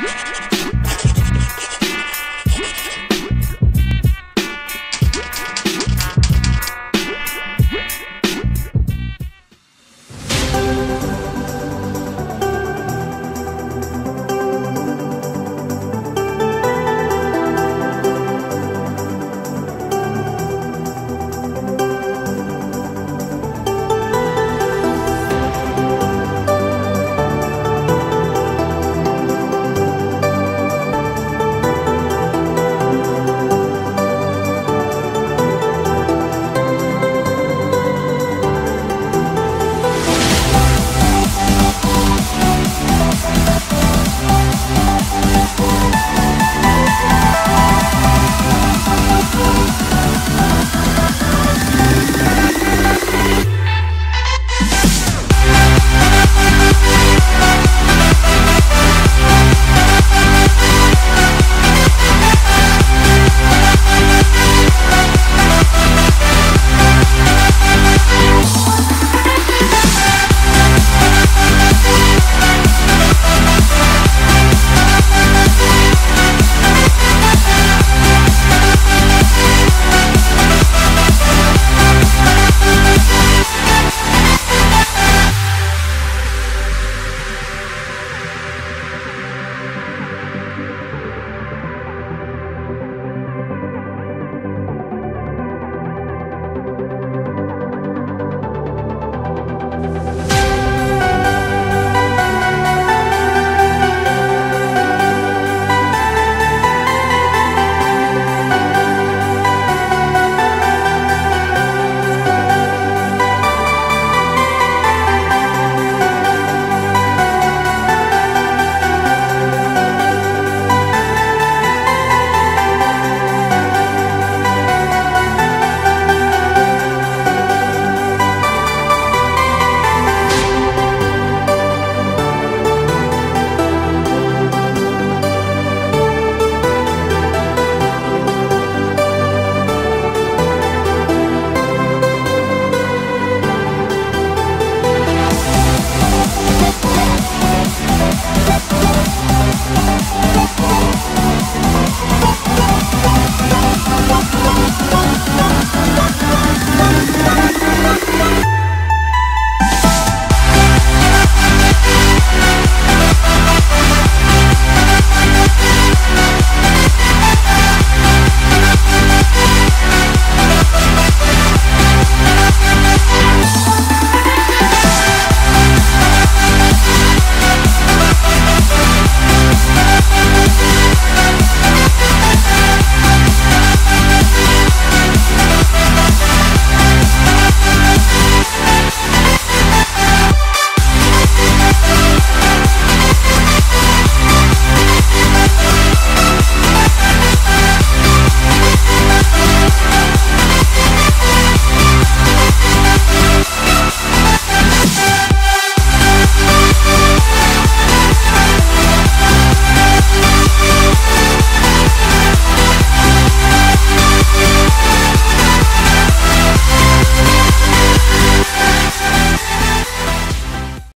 Mm-hmm.